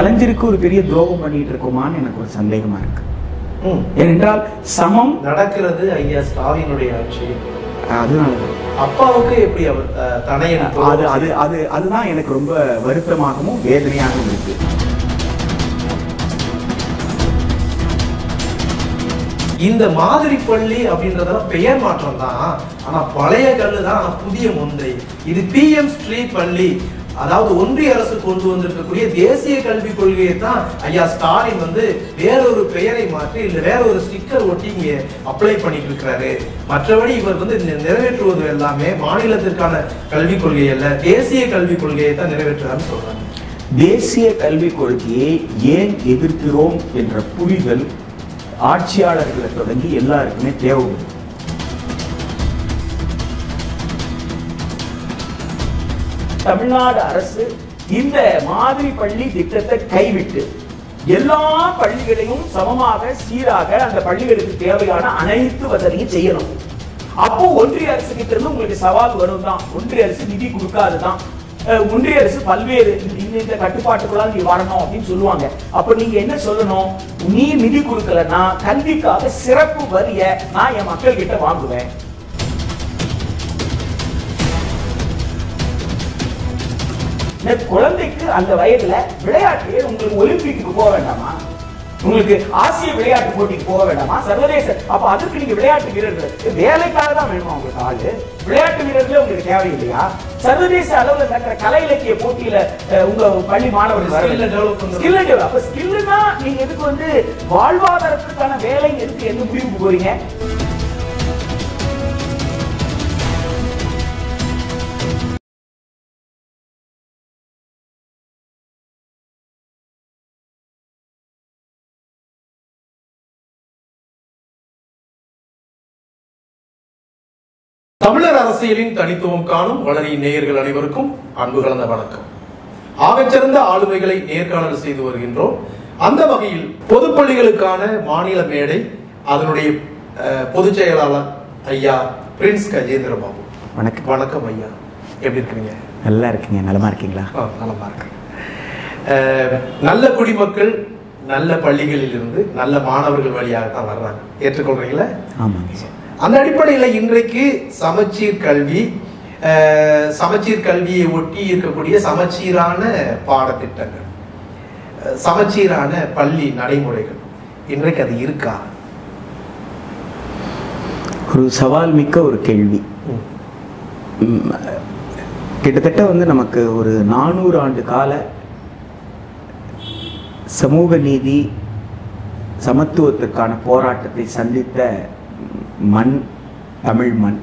கலைஞருக்கு ஒரு பெரிய துரோகம் பண்ணிட்டு இருக்கோமான்னு எனக்கு ஒரு சந்தேகமா இருக்கு. ஏனென்றால் சமம். நடக்கிறது ஐயா ஸ்டாலினுடைய ஆட்சி. அதனால அப்பாவுக்கு எப்படி அவர் தனையன் அது அது அது அதுதான் எனக்கு ரொம்ப வருத்தமாகவும் வேதனையாகவும் இருக்கு. இந்த மாதிரி பள்ளி அப்படின்றதெல்லாம் பெயர் மாற்றம் தான். ஆனா பழைய கல்லு தான் புதிய முந்தை இது பிஎம் ஸ்ட்ரீட் பள்ளி அதாவது ஒன்றிய அரசு கொண்டு வந்திருக்கக்கூடிய தேசிய கல்விக் கொள்கையை தான் ஐயா ஸ்டாலின் வந்து வேறொரு பெயரை மாற்றி இல்லை வேற ஒரு ஸ்டிக்கர் ஒட்டி இங்கே அப்ளை பண்ணிட்டு இருக்கிறாரு மற்றபடி இவர் வந்து நிறைவேற்றுவது எல்லாமே மாநிலத்திற்கான கல்விக் கொள்கை அல்ல தேசிய கல்விக் கொள்கையை தான் நிறைவேற்றுறாருன்னு சொல்றாங்க. தேசிய கல்விக் கொள்கையை ஏன் எதிர்க்கிறோம் என்ற புரிதல் ஆட்சியாளர்களை தொடங்கி எல்லாருக்குமே தேவைப்படும் தமிழ்நாடு அரசு இந்த மாதிரி பள்ளி திட்டத்தை கைவிட்டு எல்லா பள்ளிகளையும் சமமாக சீராக அந்த பள்ளிகளுக்கு தேவையான அனைத்து வசதியும் செய்யணும். அப்போ ஒன்றிய அரசு கிட்ட இருந்து உங்களுக்கு சவால் வரும் தான் ஒன்றிய அரசு நிதி கொடுக்காதுதான். ஒன்றிய அரசு பல்வேறு இந்த இந்த கட்டுப்பாட்டுக்குள்ள நீ வரணும் அப்படின்னு சொல்லுவாங்க. அப்ப நீங்க என்ன சொல்லணும்? நீ நிதி கொடுக்கலன்னா கல்விக்காக சிறப்பு வரிய நான் என் மக்கள் கிட்ட வாங்குவேன். இந்த குழந்தைக்கு அந்த வயதுல விளையாட்டு உங்களுக்கு ஒலிம்பிக்கு போக வேண்டாமா? உங்களுக்கு ஆசிய விளையாட்டு போட்டிக்கு போக வேண்டாமா? சர்வதேச அப்ப அதுக்கு நீங்க விளையாட்டு வீரர்கள் வேலைக்காக தான் வேணுமா உங்களுக்கு ஆளு? விளையாட்டு வீரர்களே உங்களுக்கு தேவையில்லையா? சர்வதேச அளவுல நடக்கிற கலை இலக்கிய போட்டியில உங்க பள்ளி மாணவர்கள். ஸ்கில் அப்ப ஸ்கில்னா நீங்க எதுக்கு வந்து வாழ்வாதாரத்துக்கான வேலை எதுக்கு எந்த முடிவுக்கு போறீங்க? தமிழர் அரசியலின் தனித்துவம் காணும் வளரி நேயர்கள் அனைவருக்கும் அன்பு கலந்த வணக்கம். ஆகச்சிறந்த ஆளுமைகளை நேர்காணல் செய்து வருகின்றோம். அந்த வகையில் பொதுப்பள்ளிகளுக்கான மாநில மேடை அதனுடைய பொதுச் செயலாளர் ஐயா பிரின்ஸ் கஜேந்திர பாபு வணக்கம். வணக்கம் ஐயா. எப்படி இருக்கிறீங்க நல்லா இருக்கீங்க. நலமா இருக்கீங்களா? நலமா இருக்கேன் அஹ், நல்ல குடிமக்கள் நல்ல பள்ளிகளில் இருந்து நல்ல மாணவர்கள் வழியாக தான் வர்றாங்க. ஏற்றுக்கொள்றீங்களா? ஆமாங்க அந்த அடிப்படையில் இன்றைக்கு சமச்சீர் கல்வி சமச்சீர் கல்வியை ஒட்டி இருக்கக்கூடிய சமச்சீரான பாடத்திட்டங்கள் சமச்சீரான பள்ளி நடைமுறைகள். இன்றைக்கு அது இருக்கா? ஒரு சவால் மிக்க ஒரு கேள்வி. கிட்டத்தட்ட வந்து நமக்கு ஒரு நானூறு ஆண்டு கால சமூக நீதி சமத்துவத்துக்கான போராட்டத்தை சந்தித்த மண் தமிழ் மண்.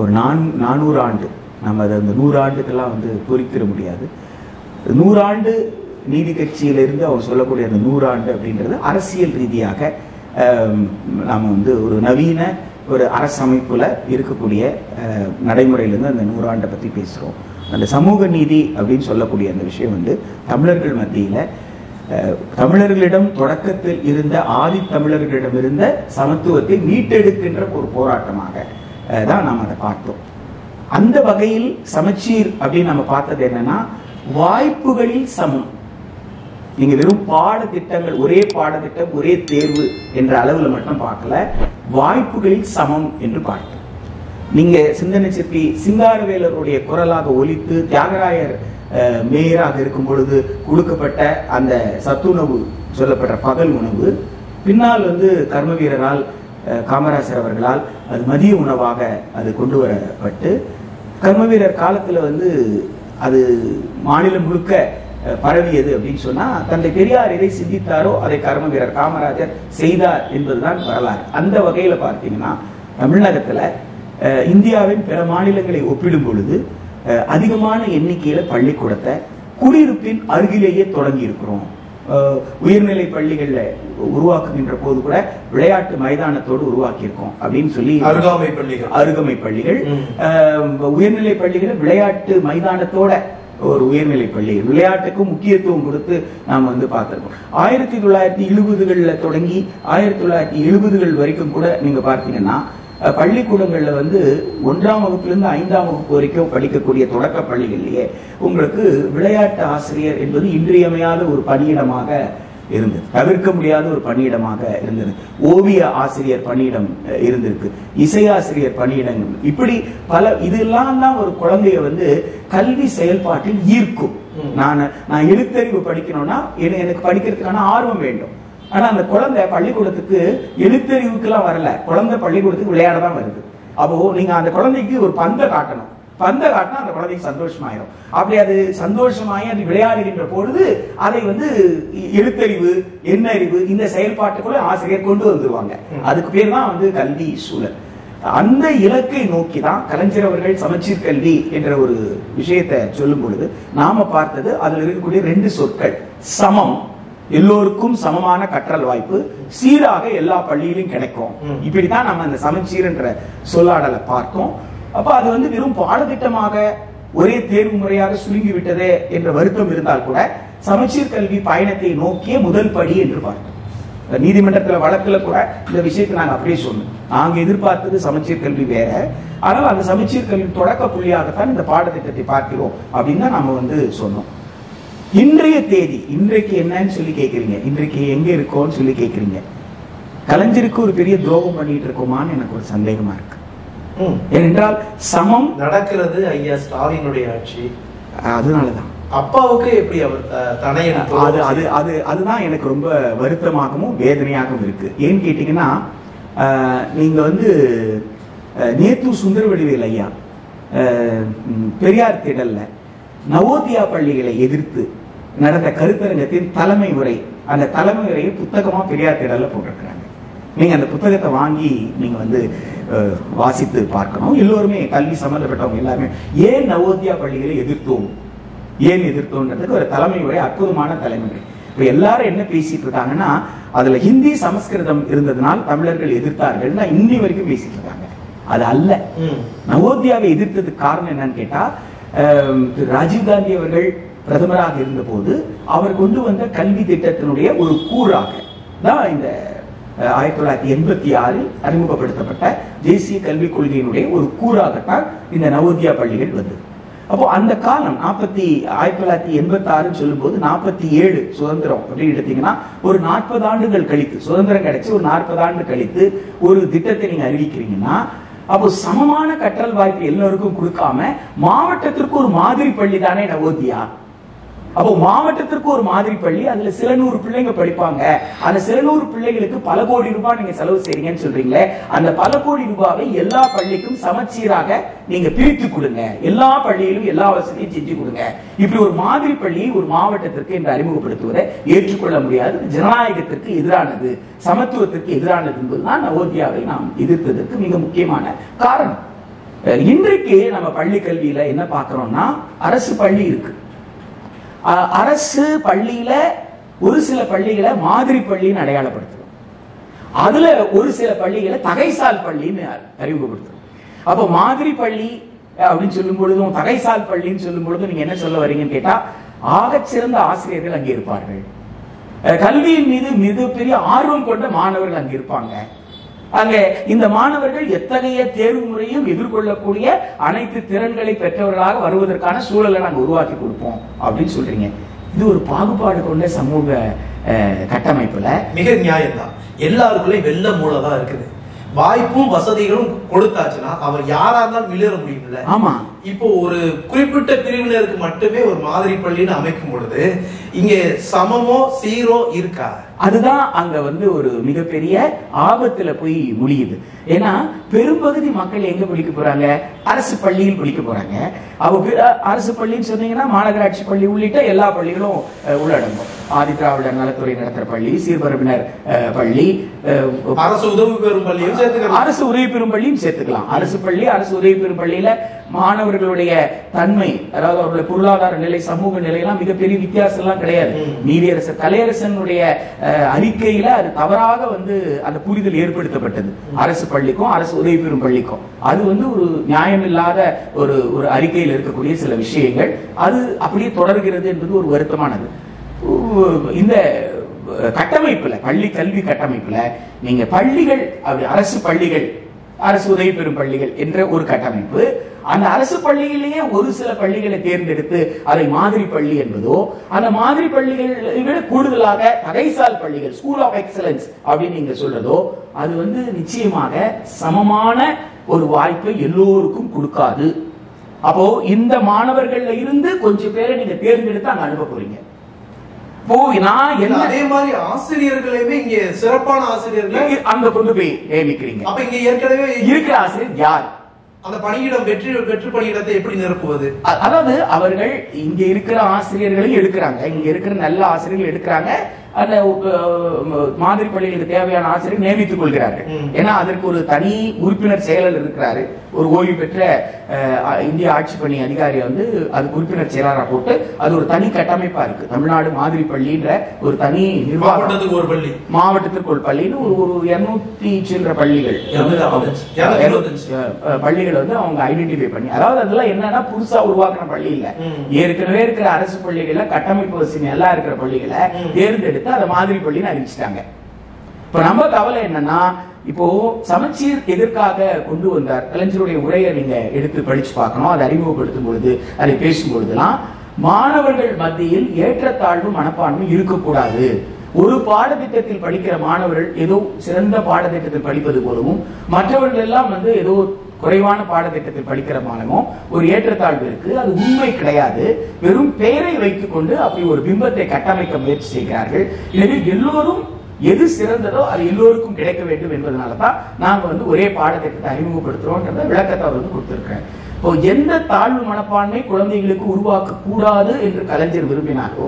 ஒரு நான் நானூறு ஆண்டு. நம்ம அதை அந்த நூறு ஆண்டுக்கெல்லாம் வந்து குறித்திட முடியாது. நூறாண்டு நீதி கட்சியிலிருந்து அவர் சொல்லக்கூடிய அந்த நூறாண்டு அப்படின்றது அரசியல் ரீதியாக நாம் வந்து ஒரு நவீன ஒரு அரசமைப்பில் இருக்கக்கூடிய நடைமுறையிலேருந்து அந்த நூறாண்டை பற்றி பேசுகிறோம் அந்த சமூக நீதி அப்படின்னு சொல்லக்கூடிய அந்த விஷயம் வந்து தமிழர்கள் மத்தியில் தமிழர்களிடம் தொடக்கத்தில் இருந்த ஆதி தமிழர்களிடம் இருந்த சமத்துவத்தை மீட்டெடுக்கின்ற ஒரு போராட்டமாக தான் நாம் அதை பார்த்தோம். அந்த வகையில் சமச்சீர் அப்படின்னு நம்ம பார்த்தது என்னன்னா வாய்ப்புகளில் சமம். நீங்க வெறும் பாடத்திட்டங்கள் ஒரே பாடத்திட்டம் ஒரே தேர்வு என்ற அளவில் மட்டும் பார்க்கல வாய்ப்புகளில் சமம் என்று பார்த்தோம். நீங்க சிந்தனை சிற்பி சிங்காரவேலருடைய குரலாக ஒலித்து தியாகராயர் மேயராக இருக்கும் பொழுது கொடுக்கப்பட்ட அந்த சத்துணவு சொல்லப்பட்ட பகல் உணவு பின்னால் வந்து கர்ம வீரரால் காமராசர் அவர்களால் அது மதிய உணவாக அது கொண்டு வரப்பட்டு கர்ம வீரர் காலத்தில் வந்து அது மாநிலம் முழுக்க பரவியது அப்படின்னு சொன்னா தந்தை பெரியார் எதை சிந்தித்தாரோ அதை கர்ம வீரர் காமராஜர் செய்தார் என்பதுதான் வரலாறு. அந்த வகையில பார்த்தீங்கன்னா தமிழகத்துல இந்தியாவின் பிற மாநிலங்களை ஒப்பிடும் பொழுது அதிகமான எண்ணிக்கையில பள்ளிக்கூடத்தை குடியிருப்பின் அருகிலேயே தொடங்கி இருக்கிறோம். உயர்நிலை பள்ளிகள்ல உருவாக்குகின்ற போது கூட விளையாட்டு மைதானத்தோடு உருவாக்கியிருக்கோம் அப்படின்னு சொல்லி அருகாமை பள்ளிகள். அருகமை பள்ளிகள். உயர்நிலை பள்ளிகள் விளையாட்டு மைதானத்தோட ஒரு உயர்நிலை பள்ளி. விளையாட்டுக்கு முக்கியத்துவம் கொடுத்து நாம் வந்து பார்த்திருக்கோம். ஆயிரத்தி தொள்ளாயிரத்தி எழுபதுகள்ல தொடங்கி ஆயிரத்தி தொள்ளாயிரத்தி எழுபதுகள் வரைக்கும் கூட நீங்க பார்த்தீங்கன்னா பள்ளிக்கூடங்கள்ல வந்து ஒன்றாம் வகுப்பிலிருந்து ஐந்தாம் வகுப்பு வரைக்கும் படிக்கக்கூடிய தொடக்க பள்ளிகள்லயே உங்களுக்கு விளையாட்டு ஆசிரியர் என்பது இன்றியமையாத ஒரு பணியிடமாக இருந்தது. தவிர்க்க முடியாத ஒரு பணியிடமாக இருந்தது. ஓவிய ஆசிரியர் பணியிடம் இருந்திருக்கு. இசையாசிரியர் பணியிடங்கள். இப்படி பல இதெல்லாம் தான் ஒரு குழந்தைய வந்து கல்வி செயல்பாட்டில் ஈர்க்கும். நான் நான் எழுத்தறிவு படிக்கணும்னா எனக்கு படிக்கிறதுக்கான ஆர்வம் வேண்டும். ஆனா அந்த குழந்தை பள்ளிக்கூடத்துக்கு எழுத்தறிவுக்குலாம் வரல. குழந்தை பள்ளிக்கூடத்துக்கு விளையாட தான் வருது. அப்போ நீங்க அந்த குழந்தைக்கு ஒரு பந்தை காட்டணும். பந்தை காட்டினா அந்த குழந்தைக்கு சந்தோஷமாயிரும். அப்படி அது சந்தோஷமாயி அது விளையாடுகின்ற பொழுது அதை வந்து எழுத்தறிவு எண்ணறிவு இந்த செயல்பாட்டுக்குள்ள ஆசிரியர் கொண்டு வந்துருவாங்க. அதுக்கு பேர் தான் வந்து கல்வி சூழல். அந்த இலக்கை நோக்கி தான் கலைஞர் அவர்கள் சமச்சீர் கல்வி என்ற ஒரு விஷயத்தை சொல்லும் பொழுது நாம பார்த்தது அதுல இருக்கக்கூடிய ரெண்டு சொற்கள். சமம் எல்லோருக்கும் சமமான கற்றல் வாய்ப்பு. சீராக எல்லா பள்ளியிலும் கிடைக்கும். ம். இப்படித்தான் நம்ம அந்த சமச்சீர் என்ற சொல்லாடலை பார்த்தோம் அப்ப அது வந்து வெறும் பாடத்திட்டமாக ஒரே தேர்வு முறையாக சுருங்கி விட்டதே என்ற வருத்தம் இருந்தால் கூட சமச்சீர் கல்வி பயணத்தை நோக்கிய முதல் படி என்று பார்த்தோம். நீதிமன்றத்துல வழக்குல கூட இந்த விஷயத்தை நாங்க அப்படியே சொன்னோம் நாங்க எதிர்பார்த்தது சமச்சீர் கல்வி வேற. ஆனால் அந்த சமச்சீர் கல்வி தொடக்க புள்ளியாகத்தான் இந்த பாடத்திட்டத்தை பார்க்கிறோம் அப்படின்னு தான் நம்ம வந்து சொன்னோம். இன்றைய தேதி இன்றைக்கு என்னன்னு சொல்லி கேக்குறீங்க. இன்றைக்கு எங்க இருக்கோம்னு சொல்லி கேக்குறீங்க. கலைஞருக்கு ஒரு பெரிய துரோகம் பண்ணிட்டு இருக்கோமான்னு எனக்கு ஒரு சந்தேகமா இருக்கு. ஏனென்றால் சமம் நடக்கிறது ஐயா ஸ்டாலினுடைய ஆட்சி. அதனாலதான். அப்பாவுக்கு எப்படி அவர் தனையன் அது அது அது அதுதான் எனக்கு ரொம்ப வருத்தமாகவும் வேதனையாகவும் இருக்கு. ஏன்னு கேட்டீங்கன்னா நீங்க வந்து நேத்து சுந்தரவடிவேல் ஐயா பெரியார் திடல்ல நவோதியா பள்ளிகளை எதிர்த்து நடந்த கருத்தரங்கத்தின் தலைமை உரை அந்த தலைமை உரையை புத்தகமா பெரியார் திடல்ல போட்டிருக்கிறாங்க. நீங்க அந்த புத்தகத்தை வாங்கி நீங்க வந்து வாசித்து பார்க்கணும். எல்லோருமே கல்வி சம்பந்தப்பட்டவங்க எல்லாருமே ஏன் நவோதியா பள்ளிகளை எதிர்த்தோம்? ஏன் எதிர்த்தோன்றதுக்கு ஒரு தலைமை உரை அற்புதமான தலைமை உரை. இப்ப எல்லாரும் என்ன பேசிட்டு இருக்காங்கன்னா அதுல ஹிந்தி சமஸ்கிருதம் இருந்ததுனால் தமிழர்கள் எதிர்த்தார்கள் இன்னி வரைக்கும் பேசிட்டு இருக்காங்க. அது அல்ல. ம். நவோதியாவை எதிர்த்ததுக்கு காரணம் என்னன்னு கேட்டா திரு ராஜீவ்காந்தி அவர்கள் பிரதமராக இருந்தபோது அவர் கொண்டு வந்த கல்வி திட்டத்தினுடைய ஒரு கூறாக தான் இந்த ஆயிரத்தி தொள்ளாயிரத்தி எண்பத்தி ஆறில் அறிமுகப்படுத்தப்பட்ட தேசிய கல்விக் கொள்கையினுடைய ஒரு கூறாகத்தான் இந்த நவோதியா பள்ளிகள் வந்தது. அப்போ அந்த காலம் நாற்பத்தி ஆயிரத்தி தொள்ளாயிரத்தி எண்பத்தி ஆறுன்னு சொல்லும்போது நாற்பத்தி ஏழு சுதந்திரம் அப்படின்னு எடுத்தீங்கன்னா ஒரு நாற்பது ஆண்டுகள் கழித்து சுதந்திரம் கிடைச்சு ஒரு நாற்பது ஆண்டு கழித்து ஒரு திட்டத்தை நீங்க அறிவிக்கிறீங்கன்னா அப்போ சமமான கற்றல் வாய்ப்பு எல்லோருக்கும் கொடுக்காம மாவட்டத்திற்கு ஒரு மாதிரி பள்ளி தானே நவோதியா? அப்போ மாவட்டத்திற்கு ஒரு மாதிரி பள்ளி அதுல சில நூறு பிள்ளைங்க படிப்பாங்க. அந்த சில நூறு பிள்ளைகளுக்கு பல கோடி ரூபாய் நீங்க செலவு செய்றீங்கன்னு சொல்றீங்களே அந்த பல கோடி ரூபாவை எல்லா பள்ளிக்கும் சமச்சீராக நீங்க பிரித்து கொடுங்க. எல்லா பள்ளியிலும் எல்லா வசதியும் செஞ்சு கொடுங்க. இப்படி ஒரு மாதிரி பள்ளி ஒரு மாவட்டத்திற்கு என்று அறிமுகப்படுத்துவதை ஏற்றுக்கொள்ள முடியாது. ஜனநாயகத்திற்கு எதிரானது சமத்துவத்திற்கு எதிரானது என்பதுதான் நவோதியாவை நாம் எதிர்த்ததற்கு மிக முக்கியமான காரணம். இன்றைக்கு நம்ம பள்ளி கல்வியில என்ன பார்க்கிறோம்னா அரசு பள்ளி இருக்கு. அரசு பள்ளியில ஒரு சில பள்ளிகளை மாதிரி பள்ளின்னு அடையாளப்படுத்துறோம். அதுல ஒரு சில பள்ளிகளை தகைசால் பள்ளின்னு அறிமுகப்படுத்துறோம். அப்போ மாதிரி பள்ளி அப்படின்னு சொல்லும் பொழுதும் தகைசால் பள்ளின்னு சொல்லும் பொழுதும் நீங்க என்ன சொல்ல வரீங்கன்னு கேட்டா ஆகச் சிறந்த ஆசிரியர்கள் அங்கே இருப்பார்கள். கல்வியின் மீது மிகப்பெரிய ஆர்வம் கொண்ட மாணவர்கள் அங்கே இருப்பாங்க. அங்க இந்த மாணவர்கள் எத்தகைய தேர்வு முறையும் எதிர்கொள்ளக்கூடிய அனைத்து திறன்களை பெற்றவர்களாக வருவதற்கான சூழலை நாங்க உருவாக்கி கொடுப்போம் அப்படின்னு சொல்றீங்க. இது ஒரு பாகுபாடு கொண்ட சமூக கட்டமைப்புல. மிக நியாயம்தான். எல்லாருக்குள்ளயும் வெள்ள மூளை தான் இருக்குது. வாய்ப்பும் வசதிகளும் கொடுத்தாச்சுன்னா அவர் யாரா இருந்தாலும் வெளியேற முடியும்ல. ஆமா. இப்போ ஒரு குறிப்பிட்ட பிரிவினருக்கு மட்டுமே ஒரு மாதிரி பள்ளின்னு அமைக்கும் பொழுது இங்க சமமோ சீரோ இருக்கா? அதுதான் அங்க வந்து ஒரு மிகப்பெரிய ஆபத்துல போய் முடியுது. ஏன்னா பெரும்பகுதி மக்கள் எங்க படிக்க போறாங்க? அரசு பள்ளியில் படிக்க போறாங்க. அவ பெ- அரசு பள்ளின்னு சொன்னீங்கன்னா மாநகராட்சி பள்ளி உள்ளிட்ட எல்லா பள்ளிகளும் உள்ளடங்கும். ஆதி திராவிடர் நலத்துறை நடத்துற பள்ளி சீர்பரப்பினர் பள்ளி அரசு உதவி பெறும் பள்ளியும் சேர்த்துக்கலாம். அரசு உதவி பெறும் பள்ளியும் சேர்த்துக்கலாம். அரசு பள்ளி அரசு உதவி பெறும் பள்ளியில மாணவர்களுடைய தன்மை அதாவது அவர்களுடைய பொருளாதார நிலை சமூக நிலையெல்லாம் மிகப்பெரிய வித்தியாசம் எல்லாம் கிடையாது. நீதியரசர் கலையரசனுடைய அறிக்கையில அது தவறாக வந்து அந்த புரிதல் ஏற்படுத்தப்பட்டது. அரசு பள்ளிக்கும் அரசு உதவி பெறும் பள்ளிக்கும். அது வந்து ஒரு நியாயமில்லாத ஒரு ஒரு அறிக்கையில் இருக்கக்கூடிய சில விஷயங்கள். அது அப்படியே தொடர்கிறது என்பது ஒரு வருத்தமானது. இந்த கட்டமைப்புல பள்ளி கல்வி கட்டமைப்புல நீங்க பள்ளிகள் அப்படி அரசு பள்ளிகள் அரசு உதவி பெறும் பள்ளிகள் என்ற ஒரு கட்டமைப்பு அந்த அரசு பள்ளியிலேயே ஒரு சில பள்ளிகளை தேர்ந்தெடுத்து அதை மாதிரி பள்ளி என்பதோ அந்த மாதிரி பள்ளிகள் விட கூடுதலாக தகைசால் பள்ளிகள் ஸ்கூல் ஆஃப் எக்ஸலன்ஸ் அப்படின்னு நீங்க சொல்றதோ அது வந்து நிச்சயமாக சமமான ஒரு வாய்ப்பை எல்லோருக்கும் கொடுக்காது. அப்போ இந்த மாணவர்கள்ல இருந்து கொஞ்சம் பேரை நீங்க தேர்ந்தெடுத்து அங்க அனுப்ப போறீங்க. அதே மாதிரி ஆசிரியர்களையுமே இங்க சிறப்பான ஆசிரியர்கள் அங்க கொண்டு போய் நியமிக்கிறீங்க. அப்ப இங்க ஏற்கனவே இருக்கிற ஆசிரியர் யார்? அந்த பணியிடம் வெற்றி வெற்றி பணியிடத்தை எப்படி நிரப்புவது? அதாவது அவர்கள் இங்க இருக்கிற ஆசிரியர்களையும் எடுக்கிறாங்க. இங்க இருக்கிற நல்ல ஆசிரியர்கள் எடுக்கிறாங்க. அந்த மாதிரி பள்ளிகளுக்கு தேவையான ஆசிரியர் நியமித்துக் கொள்கிறார்கள். ஏன்னா அதற்கு ஒரு தனி உறுப்பினர் செயலர் இருக்கிறாரு. ஒரு ஓய்வு பெற்ற இந்திய ஆட்சி பணி அதிகாரியை வந்து அதுக்கு உறுப்பினர் செயலரா போட்டு அது ஒரு தனி கட்டமைப்பா இருக்கு. தமிழ்நாடு மாதிரி பள்ளின்ற ஒரு தனி நிர்வாகம். மாவட்டத்துக்கு ஒரு பள்ளி. மாவட்டத்திற்கு ஒரு பள்ளின்னு ஒரு ஒரு இருநூத்தி சில்லற பள்ளிகள். பள்ளிகளை வந்து அவங்க ஐடென்டிஃபை பண்ணி அதாவது அதெல்லாம் என்னன்னா புதுசா உருவாக்குன பள்ளி இல்ல. ஏற்கனவே இருக்கிற அரசு பள்ளிகள்ல கட்டமைப்பு வசதி நல்லா இருக்கிற பள்ளிகளை ம். எடுத்து அதை மாதிரி பள்ளின்னு அறிவிச்சிட்டாங்க இப்ப நம்ம கவலை என்னன்னா இப்போ சமச்சீர் எதற்காக கொண்டு வந்தார்? கலைஞருடைய உரையை நீங்க எடுத்து படிச்சு பார்க்கணும். அதை அறிமுகப்படுத்தும் பொழுது அதை பேசும் பொழுதுலாம் மாணவர்கள் மத்தியில் ஏற்றத்தாழ்வு மனப்பான்மை இருக்கக்கூடாது. ஒரு பாடத்திட்டத்தில் படிக்கிற மாணவர்கள் ஏதோ சிறந்த பாடத்திட்டத்தில் படிப்பது போலவும் மற்றவர்கள் எல்லாம் வந்து ஏதோ குறைவான பாடத்திட்டத்தில் படிக்கிற மாணவம் ஒரு ஏற்றத்தாழ்வு இருக்கு அது உண்மை கிடையாது. வெறும் பெயரை வைத்துக் கொண்டு அப்படி ஒரு பிம்பத்தை கட்டமைக்க முயற்சி செய்கிறார்கள். எனவே எல்லோரும் எது சிறந்ததோ அது எல்லோருக்கும் கிடைக்க வேண்டும் என்பதனால தான் நாங்க வந்து ஒரே பாடத்திட்டத்தை அறிமுகப்படுத்துறோம்ன்றத விளக்கத்தை அவர் வந்து கொடுத்திருக்கிறேன் இப்போ எந்த தாழ்வு மனப்பான்மை குழந்தைகளுக்கு உருவாக்க கூடாது என்று கலைஞர் விரும்பினாரோ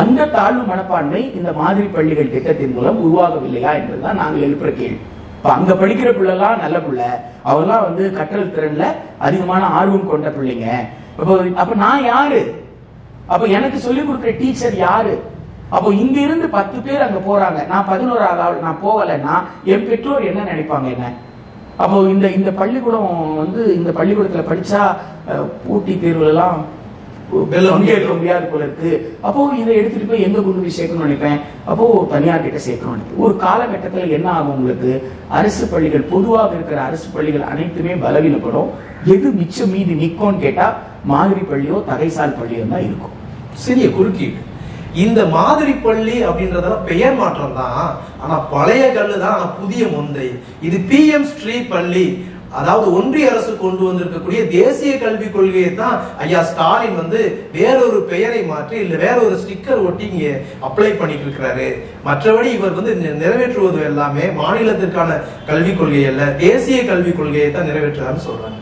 அந்த தாழ்வு மனப்பான்மை இந்த மாதிரி பள்ளிகள் திட்டத்தின் மூலம் உருவாகவில்லையா என்பதுதான் நாங்கள் எழுப்புற கேள்வி. இப்ப அங்க படிக்கிற பிள்ளைலாம் நல்ல பிள்ளை. அவர்லாம் வந்து கற்றல் திறன்ல அதிகமான ஆர்வம் கொண்ட பிள்ளைங்க. அப்போ அப்ப நான் யாரு? அப்ப எனக்கு சொல்லிக் கொடுக்குற டீச்சர் யாரு? அப்போ இங்க இருந்து பத்து பேர் அங்க போறாங்க. நான் பதினோராவது நான் போகலைன்னா என் பெற்றோர் என்ன நினைப்பாங்க என்ன? அப்போ இந்த இந்த பள்ளிக்கூடம் வந்து இந்த பள்ளிக்கூடத்துல படிச்சா போட்டி தேர்வுல எல்லாம் பங்கேற்க முடியாது போல இருக்கு. அப்போ இதை எடுத்துட்டு போய் எங்க கொண்டு போய் சேர்க்கணும்னு நினைப்பேன்? அப்போ தனியார் கிட்ட சேர்க்கணும்னு நினைப்பேன். ஒரு காலகட்டத்துல என்ன ஆகும் உங்களுக்கு? அரசு பள்ளிகள் பொதுவாக இருக்கிற அரசு பள்ளிகள் அனைத்துமே பலவீனப்படும். எது மிச்சம் மீதி நிக்கும்னு கேட்டா மாதிரி பள்ளியோ தகைசால் பள்ளியோ தான் இருக்கும். சிறிய குறுக்கீடு. இந்த மாதிரி பள்ளி அப்படின்றதெல்லாம் பெயர் மாற்றம் தான். ஆனா பழைய கல்லு தான் புதிய முந்தை. இது பிஎம் ஸ்ட்ரீட் பள்ளி அதாவது ஒன்றிய அரசு கொண்டு வந்திருக்கக்கூடிய தேசிய கல்விக் கொள்கையை தான் ஐயா ஸ்டாலின் வந்து வேறொரு பெயரை மாற்றி இல்ல வேறொரு ஸ்டிக்கர் ஒட்டி இங்க அப்ளை பண்ணிட்டு இருக்கிறாரு மற்றபடி இவர் வந்து நிறைவேற்றுவது எல்லாமே மாநிலத்திற்கான கல்விக் கொள்கை அல்ல தேசிய கல்விக் கொள்கையை தான் நிறைவேற்றுறாருன்னு சொல்றாங்க.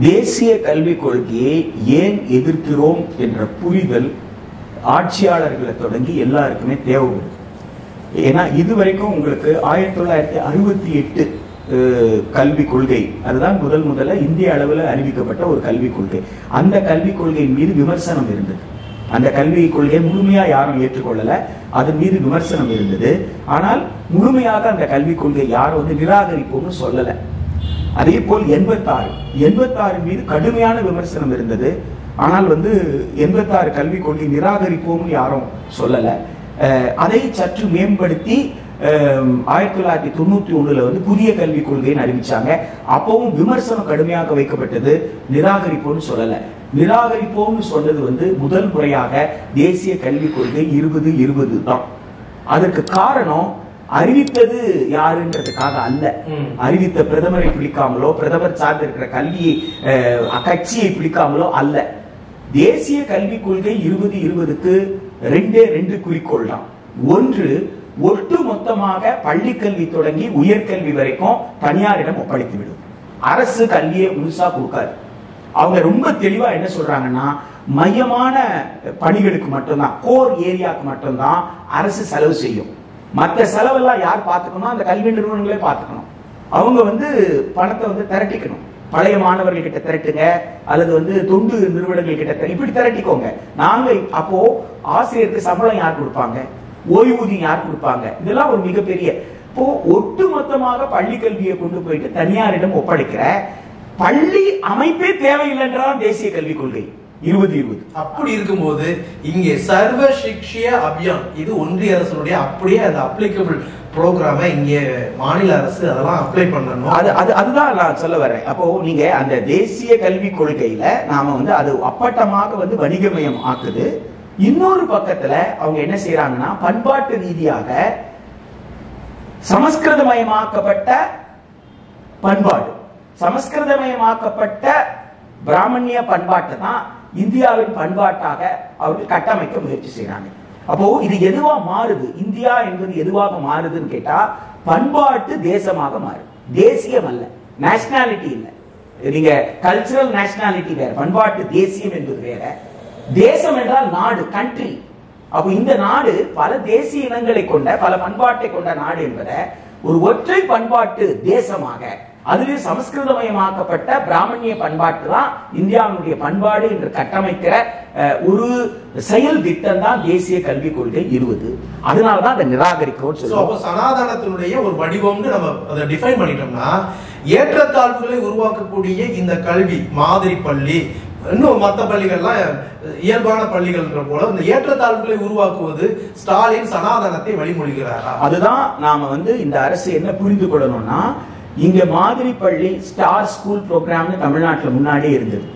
தேசிய கல்விக் கொள்கையை ஏன் எதிர்க்கிறோம் என்ற புரிதல் ஆட்சியாளர்களை தொடங்கி எல்லாருக்குமே தேவைப்படுது. ஏன்னா இதுவரைக்கும் உங்களுக்கு ஆயிரத்தி தொள்ளாயிரத்தி அறுபத்தி எட்டு கல்விக் கொள்கை. அதுதான் முதல் முதல்ல இந்திய அளவில் அறிவிக்கப்பட்ட ஒரு கல்விக் கொள்கை. அந்த கல்விக் கொள்கையின் மீது விமர்சனம் இருந்தது. அந்த கல்விக் கொள்கையை முழுமையா யாரும் ஏற்றுக்கொள்ளல. அதன் மீது விமர்சனம் இருந்தது. ஆனால் முழுமையாக அந்த கல்விக் கொள்கை யாரும் வந்து நிராகரிப்போம்னு சொல்லலை. அதே போல் எண்பத்தாறு. எண்பத்தாறு மீது கடுமையான விமர்சனம் இருந்தது. ஆனால் வந்து எண்பத்தாறு கல்விக் கொள்கை நிராகரிப்போம்னு யாரும் சொல்லலை. அதை சற்று மேம்படுத்தி ஆயிரத்தி தொள்ளாயிரத்தி தொண்ணூத்தி ஒண்ணுல வந்து புதிய கல்விக் கொள்கைன்னு அறிவிச்சாங்க. அப்பவும் விமர்சனம் கடுமையாக வைக்கப்பட்டது நிராகரிப்போம்னு சொல்லல. நிராகரிப்போம்னு சொன்னது வந்து முதல் முறையாக தேசிய கல்விக் கொள்கை இருபது இருபது தான். அதற்கு காரணம் அறிவித்தது யாருன்றதுக்காக அல்ல. அறிவித்த பிரதமரை பிடிக்காமலோ பிரதமர் சார்ந்து இருக்கிற கல்வியை அஹ், கட்சியை பிடிக்காமலோ அல்ல. தேசிய கல்விக் கொள்கை இருபது இருபதுக்கு ரெண்டே ரெண்டு குறிக்கோள் தான் ஒன்று ஒட்டு மொத்தமாக பள்ளி கல்வி தொடங்கி உயர்கல்வி வரைக்கும் தனியாரிடம் ஒப்படைத்து விடும் அரசு கல்வியை முழுசா கொடுக்காது. அவங்க ரொம்ப தெளிவா என்ன சொல்றாங்கன்னா மையமான பணிகளுக்கு மட்டும்தான் கோர் ஏரியாவுக்கு மட்டும்தான் அரசு செலவு செய்யும். மற்ற செலவெல்லாம் யார் பார்த்துக்கணும்? அந்த கல்வி நிறுவனங்களே பார்த்துக்கணும். அவங்க வந்து பணத்தை வந்து திரட்டிக்கணும். பழைய மாணவர்கள் கிட்ட திரட்டுங்க அல்லது வந்து தொண்டு நிறுவனங்கள் கிட்ட இப்படி திரட்டிக்கோங்க. நாங்க அப்போ ஆசிரியருக்கு சம்பளம் யார் கொடுப்பாங்க? ஓய்வூதியம் யார் கொடுப்பாங்க? இதெல்லாம் ஒரு மிகப்பெரிய இப்போ ஒட்டு மொத்தமாக பள்ளி கல்வியை கொண்டு போயிட்டு தனியாரிடம் ஒப்படைக்கிற பள்ளி அமைப்பே தேவையில்லைன்றான் தேசிய கல்விக் கொள்கை. இருபது இருபது. அப்படி இருக்கும்போது இங்கே சர்வ சிக்ஷிய அபியான் இது ஒன்றிய அரசனுடைய அப்படியே அது அப்ளிகபிள் ப்ரோக்ராமை இங்கே மாநில அரசு அதெல்லாம் அப்ளை பண்ணணும். அது அது அதுதான் நான் சொல்ல வரேன் அப்போ நீங்க அந்த தேசிய கல்விக் கொள்கையில நாம வந்து அது அப்பட்டமாக வந்து வணிகமயம் ஆக்குது. இன்னொரு பக்கத்துல அவங்க என்ன செய்யறாங்கன்னா பண்பாட்டு ரீதியாக சமஸ்கிருதமயமாக்கப்பட்ட பண்பாடு. சமஸ்கிருதமயமாக்கப்பட்ட பிராமணிய பண்பாட்டை தான் இந்தியாவின் பண்பாட்டாக அவர்கள் கட்டமைக்க முயற்சி செய்றாங்க. அப்போ இது எதுவா மாறுது? இந்தியா என்பது எதுவாக மாறுதுன்னு கேட்டா பண்பாட்டு தேசமாக மாறுது. தேசியம் அல்ல. நேஷனாலிட்டி இல்லை. நீங்க கல்ச்சுரல் நேஷனாலிட்டி வேற. பண்பாட்டு தேசியம் என்பது வேற. தேசம் என்றால் நாடு கண்ட்ரி அப்போ இந்த நாடு பல தேசிய இனங்களை கொண்ட பல பண்பாட்டை கொண்ட நாடு என்பதை ஒரு ஒற்றை பண்பாட்டு தேசமாக அதுவே சமஸ்கிருதமயமாக்கப்பட்ட பிராமணிய பண்பாட்டு தான் இந்தியாவினுடைய பண்பாடு என்று கட்டமைக்கிற ஒரு செயல் திட்டம் தான் தேசிய கல்விக் கொள்கை இருபது. அதனால தான் அதை நிராகரிக்கிறோம் சொல்லுவோம் அப்போ சனாதனத்தினுடைய ஒரு வடிவம்னு நம்ம அதை டிஃபைன் பண்ணிட்டோம்னா ஏற்றத்தாழ்வுகளை உருவாக்கக்கூடிய இந்த கல்வி மாதிரி பள்ளி இன்னும் மற்ற பள்ளிகள்லாம் இயல்பான பள்ளிகள்ன்ற போல இந்த ஏற்றத்தாழ்வுகளை உருவாக்குவது ஸ்டாலின் சனாதனத்தை வழிமொழிகிறாரா? அதுதான் நாம வந்து இந்த அரசு என்ன புரிந்து கொள்ளணும்னா இங்க மாதிரி பள்ளி ஸ்டார் ஸ்கூல் ப்ரோக்ராம்னு தமிழ்நாட்டில் முன்னாடியே இருந்தது.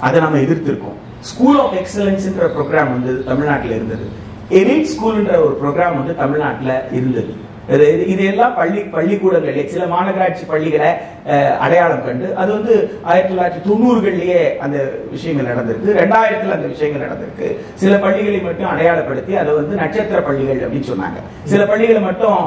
அதை நம்ம எதிர்த்திருக்கோம். ஸ்கூல் ஆஃப் எக்ஸலன்ஸ்ன்ற ப்ரோக்ராம் வந்து தமிழ்நாட்டில் இருந்தது. எலிட் ஸ்கூல்ன்ற ஒரு ப்ரோக்ராம் வந்து தமிழ்நாட்டில் இருந்தது. இது எல்லாம் பள்ளி பள்ளிக்கூடங்கள் சில மாநகராட்சி பள்ளிகளை அஹ், அடையாளம் கண்டு அது வந்து ஆயிரத்தி தொள்ளாயிரத்தி தொண்ணூறுகள்லயே அந்த விஷயங்கள் நடந்திருக்கு. ரெண்டாயிரத்துல அந்த விஷயங்கள் நடந்திருக்கு. சில பள்ளிகளை மட்டும் அடையாளப்படுத்தி அதை வந்து நட்சத்திர பள்ளிகள் அப்படின்னு சொன்னாங்க. சில பள்ளிகளை மட்டும்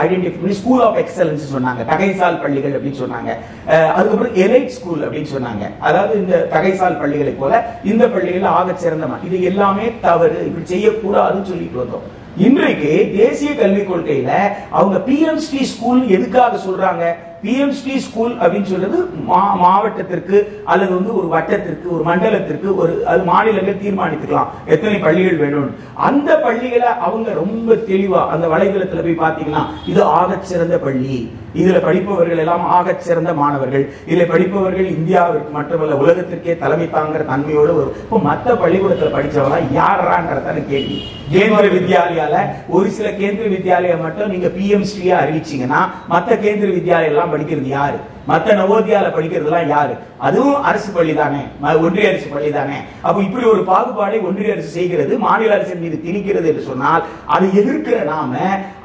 ஐடென்டிஃபை பண்ணி ஸ்கூல் ஆஃப் எக்ஸலன்ஸ் சொன்னாங்க. தகைசால் பள்ளிகள் அப்படின்னு சொன்னாங்க. அஹ், அதுக்கப்புறம் எலைட் ஸ்கூல் அப்படின்னு சொன்னாங்க. அதாவது இந்த தகைசால் பள்ளிகளை போல இந்த பள்ளிகள் ஆகச் சிறந்தமா இது எல்லாமே தவறு இப்படி செய்யக்கூடாதுன்னு சொல்லிட்டு வந்தோம். இன்றைக்கு தேசிய கல்விக் கொள்கையில அவங்க பிஎம்ஸ்டி ஸ்கூல் எதுக்காக சொல்றாங்க? பிஎம்ஸ்டி ஸ்கூல் அப்படின்னு சொல்றது மா- மாவட்டத்திற்கு அல்லது வந்து ஒரு வட்டத்திற்கு ஒரு மண்டலத்திற்கு ஒரு அது மாநிலங்கள் தீர்மானித்துக்கலாம். எத்தனை பள்ளிகள் வேணும் அந்த பள்ளிகளை அவங்க ரொம்ப தெளிவா அந்த வலைதளத்துல போய் பாத்தீங்கன்னா இது ஆகச்சிறந்த பள்ளி. இதுல படிப்பவர்கள் எல்லாம் ஆகச்சிறந்த மாணவர்கள். இதுல படிப்பவர்கள் இந்தியாவிற்கு மட்டுமல்ல உலகத்திற்கே தலைமை தாங்கிற தன்மையோட ஒரு இப்போ மத்த பள்ளிக்கூடத்துல படிச்சவங்க யாரான்றதான கேள்வி. கேந்திர வித்யாலயால ஒரு சில கேந்திர வித்யாலயம் மட்டும் நீங்க பிஎம்ஸ்டியா அறிவிச்சீங்கன்னா மத்த கேந்திர வித்யாலயம் எல்லாம் படிக்கிறது யாரு? மத்த நவோதயால படிக்கிறதுலாம் யாரு? அதுவும் அரசு பள்ளி தானே. ஒன்றிய அரசு பள்ளி தானே. அப்ப இப்படி ஒரு பாகுபாடை ஒன்றிய அரசு செய்கிறது மாநில அரசின் மீது திணிக்கிறது என்று சொன்னால் அதை எதிர்க்கிற நாம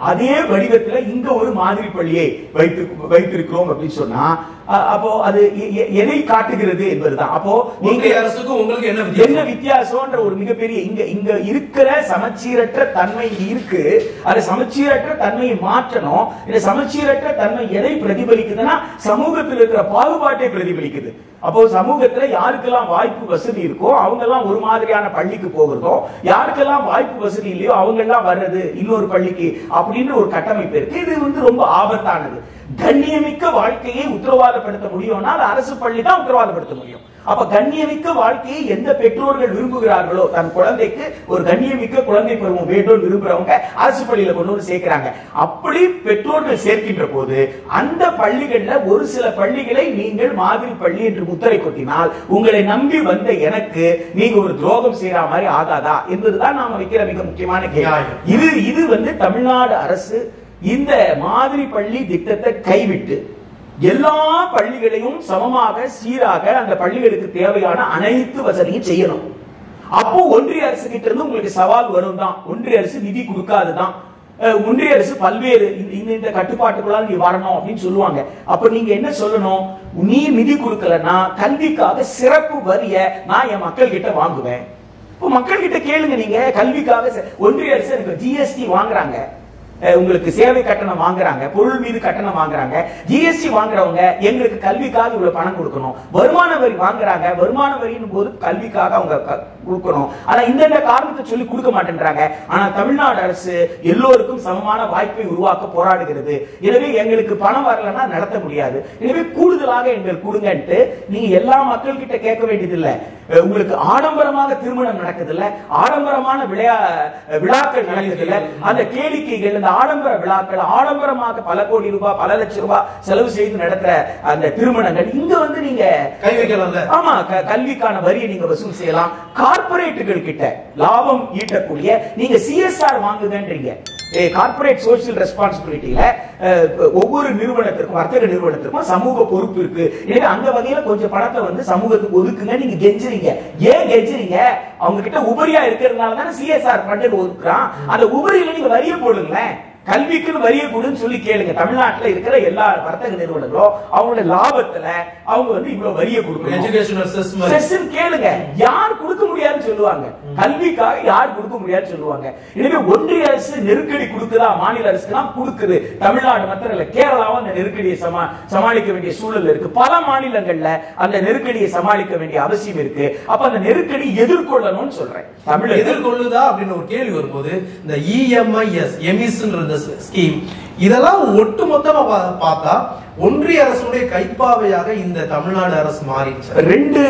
அதே வடிவத்துல இங்க ஒரு மாதிரி பள்ளியை வைத்து வைத்திருக்கிறோம் அப்படின்னு சொன்னா அப்போ அது எதை காட்டுகிறது என்பதுதான். அப்போ நீங்க அரசுக்கும் உங்களுக்கு என்ன என்ன வித்தியாசம் வித்தியாசம்ன்ற ஒரு மிகப்பெரிய இங்க இங்க இருக்கிற சமச்சீரற்ற தன்மை இருக்கு. அது சமச்சீரற்ற தன்மையை மாற்றணும். இந்த சமச்சீரற்ற தன்மை எதை பிரதிபலிக்குதுன்னா சமூகத்தில் இருக்கிற பாகுபாட்டை பிரதிபலிக்குது. அப்போ சமூகத்துல யாருக்கெல்லாம் வாய்ப்பு வசதி இருக்கோ அவங்க எல்லாம் ஒரு மாதிரியான பள்ளிக்கு போகிறதோ யாருக்கெல்லாம் வாய்ப்பு வசதி இல்லையோ அவங்க எல்லாம் வர்றது இன்னொரு பள்ளிக்கு அப்படின்னு ஒரு கட்டமைப்பு இருக்கு. இது வந்து ரொம்ப ஆபத்தானது. கண்ணியமிக்க வாழ்க்கையை உத்தரவாதப்படுத்த முடியும்னா அது அரசு பள்ளி தான் உத்தரவாதப்படுத்த முடியும். அப்ப கண்ணியமிக்க வாழ்க்கையை எந்த பெற்றோர்கள் விரும்புகிறார்களோ தன் குழந்தைக்கு ஒரு கண்ணியமிக்க குழந்தை பருவம் வேண்டும் விரும்புறவங்க அரசு பள்ளியில கொண்டு வந்து சேர்க்கிறாங்க. அப்படி பெற்றோர்கள் சேர்க்கின்ற போது அந்த பள்ளிகள்ல ஒரு சில பள்ளிகளை நீங்கள் மாதிரி பள்ளி என்று முத்திரை கொட்டினால் உங்களை நம்பி வந்த எனக்கு நீங்க ஒரு துரோகம் செய்யற மாதிரி ஆகாதா? என்பதுதான் நாம வைக்கிற மிக முக்கியமான கேள்வி. இது இது வந்து தமிழ்நாடு அரசு இந்த மாதிரி பள்ளி திட்டத்தை கைவிட்டு எல்லா பள்ளிகளையும் சமமாக சீராக அந்த பள்ளிகளுக்கு தேவையான அனைத்து வசதியும் செய்யணும். அப்போ ஒன்றிய அரசு கிட்ட இருந்து உங்களுக்கு சவால் வரும் தான் ஒன்றிய அரசு நிதி கொடுக்காதுதான். தான் ஒன்றிய அரசு பல்வேறு இந்த- இந்த இந்த நீ வரணும் அப்படின்னு சொல்லுவாங்க. அப்ப நீங்க என்ன சொல்லணும்? நீ நிதி கொடுக்கலன்னா கல்விக்காக சிறப்பு வரிய நான் என் மக்கள் கிட்ட வாங்குவேன். இப்போ மக்கள் கிட்ட கேளுங்க நீங்க. கல்விக்காக ஒன்றிய அரசு எனக்கு ஜிஎஸ்டி வாங்குறாங்க. உங்களுக்கு சேவை கட்டணம் வாங்குறாங்க பொருள் மீது கட்டணம் வாங்குறாங்க ஜிஎஸ்டி வாங்குறவங்க எங்களுக்கு கல்விக்காக இவ்வளவு பணம் கொடுக்கணும். வருமான வரி வாங்குறாங்க வருமான வரியின் போது கல்விக்காக அவங்க க- கொடுக்கணும். ஆனா இந்தந்த காரணத்தை சொல்லி கொடுக்க மாட்டேன்றாங்க. ஆனா தமிழ்நாடு அரசு எல்லோருக்கும் சமமான வாய்ப்பை உருவாக்க போராடுகிறது. எனவே எங்களுக்கு பணம் வரலன்னா நடத்த முடியாது. எனவே கூடுதலாக எங்களுக்கு கொடுங்கன்ட்டு நீங்க எல்லா மக்கள் கிட்ட கேட்க வேண்டியதில்லை. உங்களுக்கு ஆடம்பரமாக திருமணம் நடக்குது இல்ல ஆடம்பரமான விளையா விழாக்கள் நடக்குது இல்ல அந்த கேளிக்கைகள் அந்த ஆடம்பர விழாக்கள் ஆடம்பரமாக பல கோடி ரூபாய் பல லட்சம் ரூபாய் செலவு செய்து நடத்துற அந்த திருமணங்கள் இங்க வந்து நீங்க கை வைக்கலாம்ல? ஆமா கல்விக்கான வரியை நீங்க வசூல் செய்யலாம். கார்ப்பரேட்டுகள் கிட்ட லாபம் ஈட்டக்கூடிய நீங்க சிஎஸ்ஆர் வாங்குங்கன்றீங்க. கார்ப்பரேட் சோசியல் ரெஸ்பான்சிபிலிட்டியில ஒவ்வொரு நிறுவனத்திற்கும் வர்த்தக நிறுவனத்திற்கும் சமூக பொறுப்பு இருக்கு. எனவே அந்த வகையில கொஞ்சம் பணத்தை வந்து சமூகத்துக்கு ஒதுக்குங்க. நீங்க கெஞ்சுறீங்க. ஏன் கெஞ்சுறீங்க? அவங்க கிட்ட உபரியா இருக்கிறதுனால தானே சிஎஸ்ஆர் ஃபண்ட் ஒதுக்குறான். அந்த உபரியில நீங்க வரிய போடுங்களேன். கல்விக்குன்னு வரிய கொடுன்னு சொல்லி கேளுங்க. தமிழ்நாட்டுல இருக்கிற எல்லா வர்த்தக நிறுவனங்களும் அவங்களோட லாபத்துல அவங்க வந்து இவ்வளவு வரிய கொடுக்கணும். கேளுங்க. யார் கொடுக்க முடியாதுன்னு சொல்லுவாங்க. கல்விக்காக யார் கொடுக்க முடியாதுன்னு சொல்லுவாங்க. எனவே ஒன்றிய அரசு நெருக்கடி கொடுக்குதா? மாநில அரசுக்கெல்லாம் கொடுக்குது. தமிழ்நாடு மாத்திரம் இல்ல கேரளாவும் அந்த நெருக்கடியை சமா சமாளிக்க வேண்டிய சூழல் இருக்கு. பல மாநிலங்கள்ல அந்த நெருக்கடியை சமாளிக்க வேண்டிய அவசியம் இருக்கு. அப்ப அந்த நெருக்கடி எதிர்கொள்ளணும்னு சொல்றேன். தமிழ் எதிர்கொள்ளுதா? அப்படின்னு ஒரு கேள்வி வரும்போது இந்த இஎம்ஐஎஸ் எமிஸ்ன்ற இந்த ஸ்கீம் இதெல்லாம் ஒட்டுமொத்தமா பா- பார்த்தா ஒன்றிய அரசுடைய கைப்பாவையாக இந்த தமிழ்நாடு அரசு மாறிடுச்சு. ரெண்டு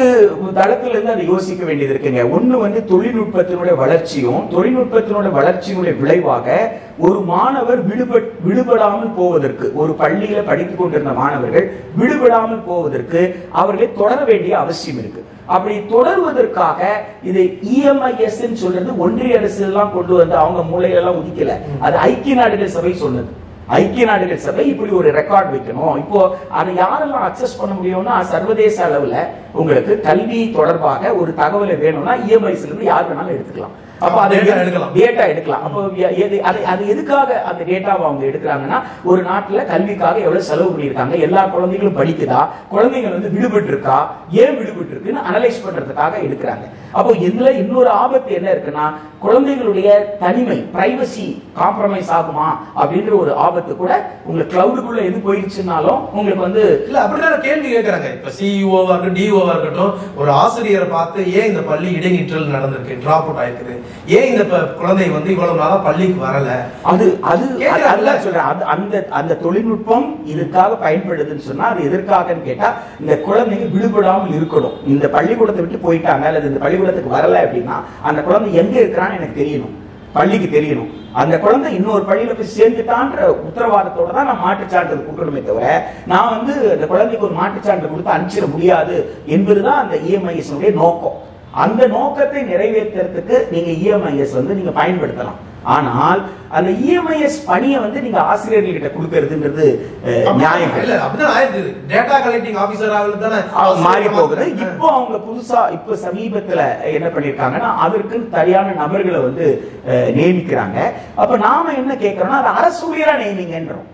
தளத்துல இருந்து அதை யோசிக்க வேண்டியது இருக்குங்க. ஒண்ணு வந்து தொழில்நுட்பத்தினுடைய வளர்ச்சியும் தொழில்நுட்பத்தினுடைய வளர்ச்சியினுடைய விளைவாக ஒரு மாணவர் விடுபட் விடுபடாமல் போவதற்கு ஒரு பள்ளியில படித்துக் கொண்டிருந்த மாணவர்கள் விடுபடாமல் போவதற்கு அவர்களை தொடர வேண்டிய அவசியம் இருக்கு. அப்படி தொடர்வதற்காக இது இஎம்ஐஎஸ் சொல்றது ஒன்றிய அரசு எல்லாம் கொண்டு வந்து அவங்க மூலையெல்லாம் உதிக்கல அது ஐக்கிய நாடுகள் சபை சொன்னது. ஐக்கிய நாடுகள் சபை இப்படி ஒரு ரெக்கார்ட் வைக்கணும். இப்போ அதை யாரெல்லாம் அக்சஸ் பண்ண முடியும்னா சர்வதேச அளவுல உங்களுக்கு கல்வி தொடர்பாக ஒரு தகவலை வேணும்னா இஎம்ஐஸ்ல இருந்து யார் வேணாலும் எடுத்துக்கலாம். அப்ப அதை எடுக்கலாம். டேட்டா எடுக்கலாம். அப்போ எது அது அது எதுக்காக அந்த டேட்டாவை அவங்க எடுக்கிறாங்கன்னா ஒரு நாட்டுல கல்விக்காக எவ்வளவு செலவு பண்ணியிருக்காங்க எல்லா குழந்தைகளும் படிக்குதா குழந்தைகள் வந்து விடுபட்டு இருக்கா ஏன் விடுபட்டு இருக்குன்னு அனலைஸ் பண்றதுக்காக எடுக்கிறாங்க. அப்போ இதுல இன்னொரு ஆபத்து என்ன இருக்குன்னா குழந்தைகளுடைய தனிமை பிரைவசி காம்ப்ரமைஸ் ஆகுமா அப்படின்ற ஒரு ஆபத்து கூட உங்களுக்கு கிளவுடுக்குள்ள எது போயிடுச்சுனாலும் உங்களுக்கு வந்து இல்ல அப்படிதான் கேள்வி கேக்குறாங்க. இப்ப சிஇஓவா இருக்கட்டும் டிஓவா இருக்கட்டும் ஒரு ஆசிரியரை பார்த்து ஏன் இந்த பள்ளி இடைநிற்றல் நடந்திருக்கு டிராப் அவுட் ஆயிருக்குது ஏன் இந்த குழந்தை வந்து இவ்வளவு நாளா பள்ளிக்கு வரல? அது அது? அதுதான் சொல்றேன். அது அந்த அந்த தொழில்நுட்பம் இதுக்காக பயன்படுதுன்னு சொன்னா அது எதற்காகன்னு கேட்டா இந்த குழந்தைங்க விடுபடாமல் இருக்கணும். இந்த பள்ளிக்கூடத்தை விட்டு போயிட்டாங்க அல்லது இந்த பள்ளிக்கூடத்துக்கு வரல அப்படின்னா அந்த குழந்தை எங்க இருக்கிறான்னு எனக்கு தெரியணும். பள்ளிக்கு தெரியணும். அந்த குழந்தை இன்னொரு பள்ளியில போய் சேர்ந்துட்டான்ற உத்தரவாதத்தோட தான் நான் மாட்டுச் சான்றிதழ் கொடுக்கணுமே தவிர நான் வந்து அந்த குழந்தைக்கு ஒரு மாட்டுச்சான்று கொடுத்து அனுப்பிச்சிட முடியாது என்பதுதான் அந்த இஎம்ஐஎஸ் நோக்கம். அந்த நோக்கத்தை நிறைவேற்றுறதுக்கு நீங்க இஎம்ஐஎஸ் வந்து நீங்க பயன்படுத்தலாம். ஆனால் அந்த இஎம்ஐஎஸ் பணியை வந்து நீங்க ஆசிரியர்கள் கிட்ட கொடுக்கறதுன்றது நியாயம். டேட்டா கலெக்டிங் ஆபீசர் மாறி போகுது. இப்போ அவங்க புதுசா இப்ப சமீபத்துல என்ன பண்ணிருக்காங்கன்னா அதற்கு சரியான நபர்களை வந்து நியமிக்கிறாங்க. அப்ப நாம என்ன கேட்கறோம்னா அது அரசு ஊழியரா நியமிங்கன்றோம்.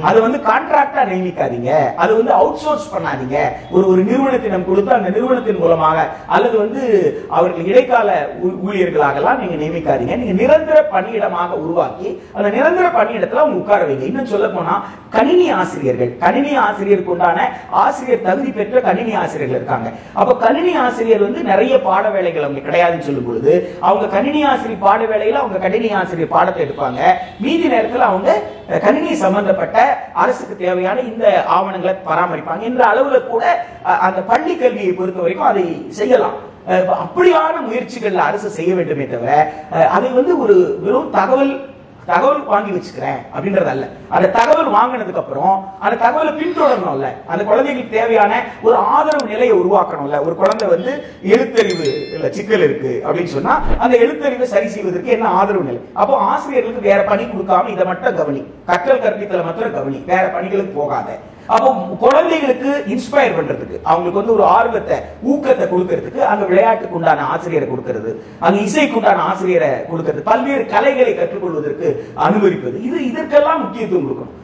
அது வந்து கான்ட்ராக்டா நியமிக்காதீங்க. அது வந்து அவுட் சோர்ஸ் பண்ணாதீங்க. ஒரு ஒரு நிறுவனத்திடம் கொடுத்து அந்த நிறுவனத்தின் மூலமாக அல்லது வந்து அவர்கள் இடைக்கால ஊ- ஊழியர்களாகலாம் நீங்க நியமிக்காதீங்க. நீங்க நிரந்தர பணியிடமாக உருவாக்கி அந்த நிரந்தர பணியிடத்துல அவங்க உட்கார வைங்க. இன்னும் சொல்ல போனா கணினி ஆசிரியர்கள். கணினி ஆசிரியருக்கு உண்டான ஆசிரியர் தகுதி பெற்ற கணினி ஆசிரியர்கள் இருக்காங்க. அப்ப கணினி ஆசிரியர் வந்து நிறைய பாட வேலைகள் அவங்க கிடையாதுன்னு சொல்லும் பொழுது அவங்க கணினி ஆசிரியர் பாட வேலையில அவங்க கணினி ஆசிரியர் பாடத்தை எடுப்பாங்க. மீதி நேரத்தில் அவங்க கணினி சம்பந்தப்பட்ட அரசுக்கு தேவையான இந்த ஆவணங்களை பராமரிப்பாங்க. என்ற அளவுல கூட அந்த பள்ளி கல்வியை பொறுத்த வரைக்கும் அதை செய்யலாம். அப்படியான முயற்சிகள் அரசு செய்ய வேண்டுமே தவிர அதை வந்து ஒரு வெறும் தகவல் தகவல் வாங்கி வச்சுக்கிறேன் அப்படின்றது அல்ல. அந்த தகவல் வாங்கினதுக்கு அப்புறம் அந்த தகவலை பின்தொடரணும்ல. அந்த குழந்தைகளுக்கு தேவையான ஒரு ஆதரவு நிலையை உருவாக்கணும்ல. ஒரு குழந்தை வந்து எழுத்தறிவு இல்ல சிக்கல் இருக்கு அப்படின்னு சொன்னா அந்த எழுத்தறிவை சரி செய்வதற்கு என்ன ஆதரவு நிலை? அப்போ ஆசிரியர்களுக்கு வேற பணி கொடுக்காம இதை மட்டும் கவனி. கற்றல் கற்பித்தலை மாத்திரம் கவனி. வேற பணிகளுக்கு போகாத. அப்போ குழந்தைகளுக்கு இன்ஸ்பயர் பண்றதுக்கு அவங்களுக்கு வந்து ஒரு ஆர்வத்தை ஊக்கத்தை கொடுக்கறதுக்கு அங்க விளையாட்டுக்கு உண்டான ஆசிரியரை கொடுக்கறது அங்க இசைக்கு உண்டான ஆசிரியரை கொடுக்கறது பல்வேறு கலைகளை கற்றுக்கொள்வதற்கு அனுமதிப்பது இது இதற்கெல்லாம் முக்கியத்துவம் கொடுக்கணும்.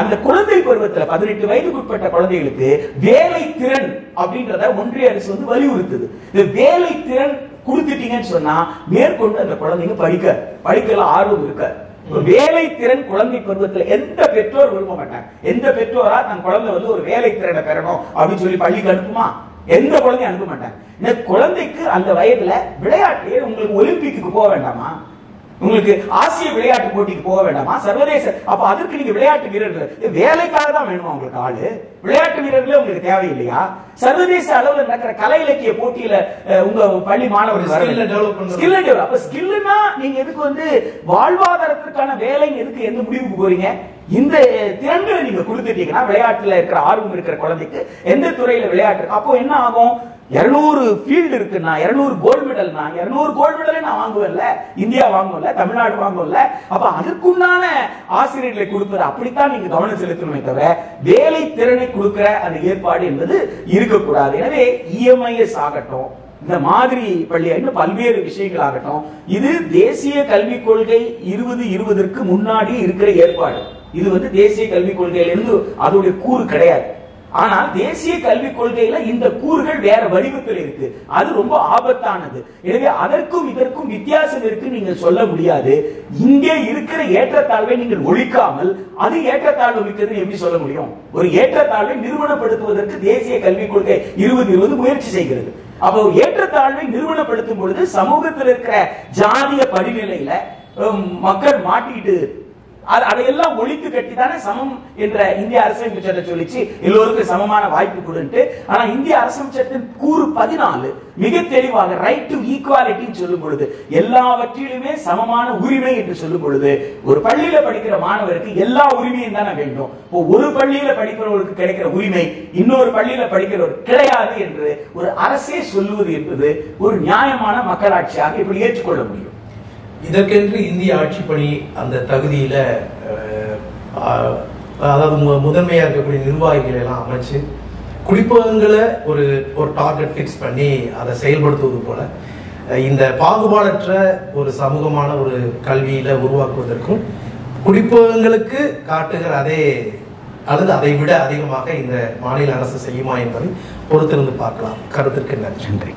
அந்த குழந்தை பருவத்துல பதினெட்டு வயதுக்குட்பட்ட குழந்தைகளுக்கு வேலை திறன் அப்படின்றத ஒன்றிய அரசு வந்து வலியுறுத்துது. இந்த வேலை திறன் கொடுத்துட்டீங்கன்னு சொன்னா மேற்கொண்டு அந்த குழந்தைங்க படிக்க படிக்கலாம் ஆர்வம் இருக்காது ஒரு வேலை திறன் குழந்தை பருவத்துல எந்த பெற்றோர் விரும்ப மாட்டாங்க எந்த பெற்றோரா தன் குழந்தை வந்து ஒரு வேலை திறனை பெறணும் அப்படின்னு சொல்லி பள்ளிக்கு அனுப்புமா? எந்த குழந்தையும் அனுப்ப மாட்டாங்க இந்த குழந்தைக்கு அந்த வயதுல விளையாட்டுலயே உங்களுக்கு ஒலிம்பிக்கு போக வேண்டாமா? உங்களுக்கு ஆசிய விளையாட்டு போட்டிக்கு போக வேண்டாமா? சர்வதேச அப்ப அதற்கு நீங்க விளையாட்டு வீரர்கள் வேலைக்காக தான் வேணுமா உங்களுக்கு ஆளு? விளையாட்டு வீரர்களே உங்களுக்கு தேவையில்லையா? சர்வதேச அளவுல நடக்கிற கலை இலக்கிய போட்டியில உங்க பள்ளி மாணவர்கள். ஸ்கில் டெவலப் அப்ப ஸ்கில்னா நீங்க எதுக்கு வந்து வாழ்வாதாரத்திற்கான வேலை எதுக்கு எந்த முடிவுக்கு போறீங்க? இந்த திறன்களை நீங்க கொடுத்துட்டீங்கன்னா விளையாட்டுல இருக்கிற ஆர்வம் இருக்கிற குழந்தைக்கு எந்த துறையில விளையாட்டு இருக்கு? அப்போ என்ன ஆகும்? இருநூறு ஃபீல்டு இருக்குன்னா இருநூறு கோல்டு மெடல்னா இருநூறு கோல்டு மெடலே நான் வாங்குவேன்ல? இந்தியா வாங்கும்ல? தமிழ்நாடு வாங்கும்ல? அப்ப அதற்குண்டான ஆசிரியர்களை கொடுப்பது அப்படித்தான் நீங்க கவனம் செலுத்தணுமே தவிர வேலை திறனை கொடுக்கிற அந்த ஏற்பாடு என்பது இருக்கக்கூடாது. எனவே இஎம்ஐஎஸ் ஆகட்டும் இந்த மாதிரி பள்ளி இன்னும் பல்வேறு விஷயங்கள் ஆகட்டும் இது தேசிய கல்விக் கொள்கை இருபது இருபதற்கு முன்னாடி இருக்கிற ஏற்பாடு. இது வந்து தேசிய கல்விக் கொள்கையிலிருந்து அதோடைய கூறு கிடையாது. ஆனால் தேசிய கல்விக் கொள்கையில இந்த கூறுகள் வேற வடிவத்தில் இருக்கு. அது ரொம்ப ஆபத்தானது. எனவே அதற்கும் இதற்கும் வித்தியாசம் இருக்கு நீங்க சொல்ல முடியாது. இங்கே இருக்கிற ஏற்றத்தாழ்வை நீங்கள் ஒழிக்காமல் அது ஏற்றத்தாழ்வு மிக்கதுன்னு எப்படி சொல்ல முடியும்? ஒரு ஏற்றத்தாழ்வை நிறுவனப்படுத்துவதற்கு தேசிய கல்விக் கொள்கை இருபது இருபது முயற்சி செய்கிறது. அப்போ ஏற்றத்தாழ்வை நிறுவனப்படுத்தும் பொழுது சமூகத்தில் இருக்கிற ஜாதிய படிநிலையில மக்கள் மாட்டிக்கிட்டு அதையெல்லாம் ஒழித்து கட்டி தானே சமம் என்ற இந்திய அரசமைப்பு சட்டம் சொல்லிச்சு. எல்லோருக்கும் சமமான வாய்ப்பு கொடுன்ட்டு. ஆனா இந்திய அரசமைப்பு சட்டத்தின் கூறு பதினாலு மிக தெளிவாக ரைட் டு ஈக்குவாலிட்டின்னு சொல்லும் பொழுது எல்லாவற்றிலுமே சமமான உரிமை என்று சொல்லும் பொழுது ஒரு பள்ளியில படிக்கிற மாணவருக்கு எல்லா உரிமையும் தானே வேண்டும். இப்போ ஒரு பள்ளியில படிக்கிறவருக்கு கிடைக்கிற உரிமை இன்னொரு பள்ளியில படிக்கிறவர் கிடையாது என்று ஒரு அரசே சொல்லுவது என்பது ஒரு நியாயமான மக்களாட்சியாக இப்படி ஏற்றுக்கொள்ள முடியும். இதற்கென்று இந்திய ஆட்சிப்பணி அந்த தகுதியில் அதாவது மு- முதன்மையாக இருக்கக்கூடிய நிர்வாகிகளை எல்லாம் அமைச்சு குடிப்பகங்களை ஒரு ஒரு டார்கெட் ஃபிக்ஸ் பண்ணி அதை செயல்படுத்துவது போல இந்த பாகுபாடற்ற ஒரு சமூகமான ஒரு கல்வியில உருவாக்குவதற்கும் குடிப்பகங்களுக்கு காட்டுகிற அதே அல்லது அதை விட அதிகமாக இந்த மாநில அரசு செய்யுமா என்பதை பொறுத்திருந்து பார்க்கலாம். கருத்திற்கு நன்றி. நன்றி.